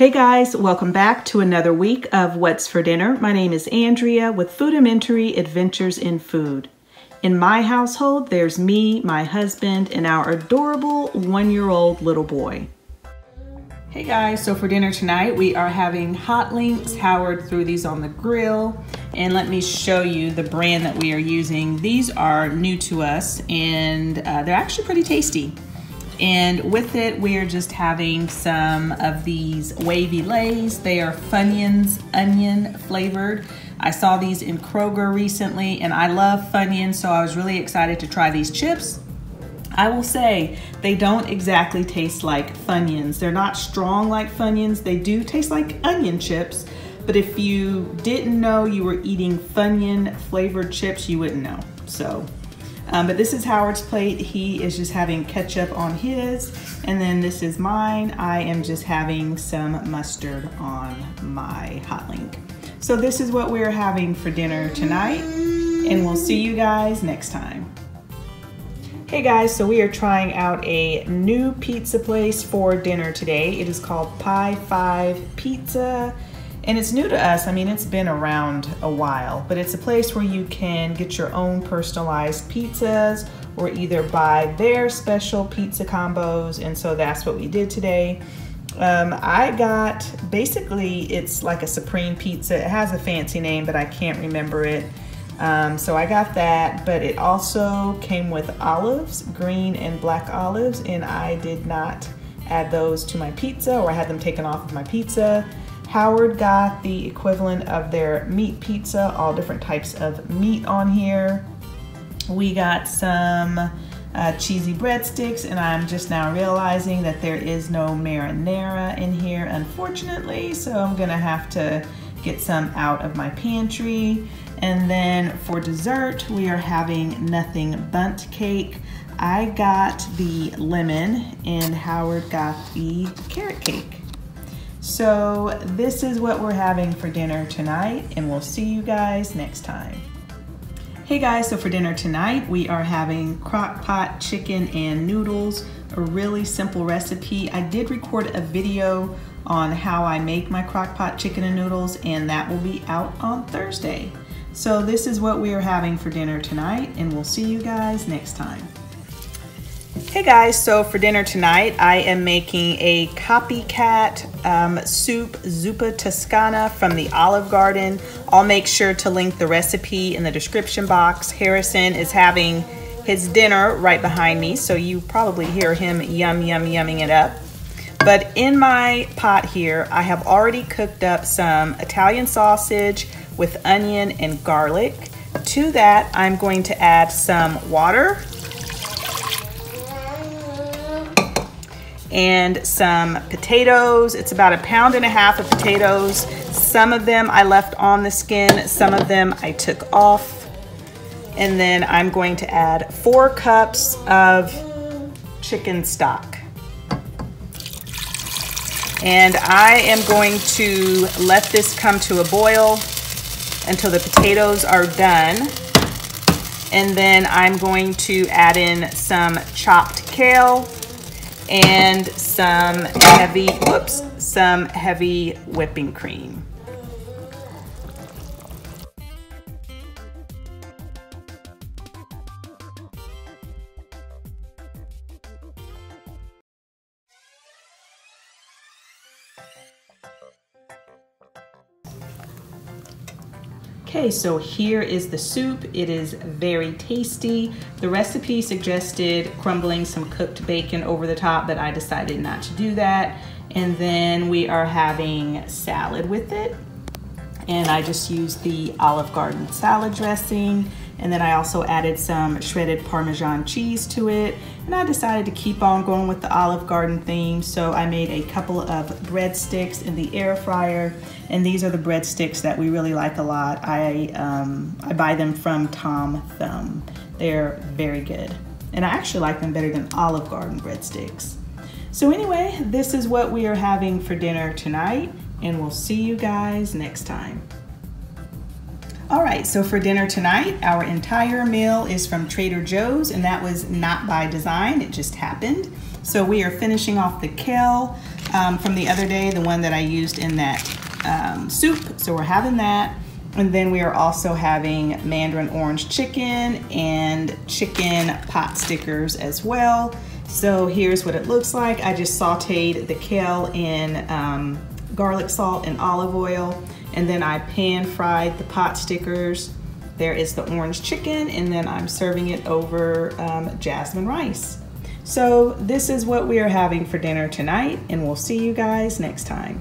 Hey guys, welcome back to another week of What's for Dinner. My name is Andrea with Foodamentary Adventures in Food. In my household, there's me, my husband, and our adorable one-year-old little boy. Hey guys, so for dinner tonight, we are having hot links. Howard threw these on the grill. And let me show you the brand that we are using. These are new to us and uh, they're actually pretty tasty. And with it, we are just having some of these wavy lays. They are Funyuns onion flavored. I saw these in Kroger recently and I love Funyuns, so I was really excited to try these chips. I will say they don't exactly taste like Funyuns. They're not strong like Funyuns. They do taste like onion chips, but if you didn't know you were eating Funyun flavored chips, you wouldn't know. So um, but this is Howard's plate. He is just having ketchup on his. And then this is mine. I am just having some mustard on my hot link. So this is what we're having for dinner tonight. And we'll see you guys next time. Hey guys, so we are trying out a new pizza place for dinner today. It is called Pie 5 Pizza. And it's new to us. I mean, it's been around a while, but it's a place where you can get your own personalized pizzas or either buy their special pizza combos. And so that's what we did today. Um, I got basically, it's like a supreme pizza. It has a fancy name, but I can't remember it. Um, so I got that, but it also came with olives, green and black olives, and I did not add those to my pizza or I had them taken off of my pizza. Howard got the equivalent of their meat pizza, all different types of meat on here. We got some uh, cheesy breadsticks and I'm just now realizing that there is no marinara in here unfortunately so I'm gonna have to get some out of my pantry. And then for dessert we are having nothing bundt cake. I got the lemon and Howard got the carrot cake so this is what we're having for dinner tonight and we'll see you guys next time. Hey guys, so for dinner tonight, we are having crock pot chicken and noodles, a really simple recipe. I did record a video on how I make my crock pot chicken and noodles and that will be out on Thursday. So this is what we are having for dinner tonight and we'll see you guys next time. Hey guys, so for dinner tonight, I am making a copycat um, soup, zuppa toscana from the Olive Garden. I'll make sure to link the recipe in the description box. Harrison is having his dinner right behind me, so you probably hear him yum, yum, yumming it up. But in my pot here, I have already cooked up some Italian sausage with onion and garlic. To that, I'm going to add some water and some potatoes. It's about a pound and a half of potatoes. Some of them I left on the skin, some of them I took off. And then I'm going to add four cups of chicken stock. And I am going to let this come to a boil until the potatoes are done. And then I'm going to add in some chopped kale, and some heavy, whoops, some heavy whipping cream. Okay, so here is the soup. It is very tasty. The recipe suggested crumbling some cooked bacon over the top, but I decided not to do that. And then we are having salad with it. And I just used the Olive Garden salad dressing. And then I also added some shredded Parmesan cheese to it. And I decided to keep on going with the Olive Garden theme. So I made a couple of breadsticks in the air fryer. And these are the breadsticks that we really like a lot. I, um, I buy them from Tom Thumb. They're very good. And I actually like them better than Olive Garden breadsticks. So anyway, this is what we are having for dinner tonight. And we'll see you guys next time. All right, so for dinner tonight, our entire meal is from Trader Joe's, and that was not by design, it just happened. So we are finishing off the kale um, from the other day, the one that I used in that um, soup. So we're having that. And then we are also having mandarin orange chicken and chicken pot stickers as well. So here's what it looks like. I just sauteed the kale in um, garlic salt and olive oil. And then I pan fried the pot stickers. There is the orange chicken and then I'm serving it over um, jasmine rice. So this is what we are having for dinner tonight and we'll see you guys next time.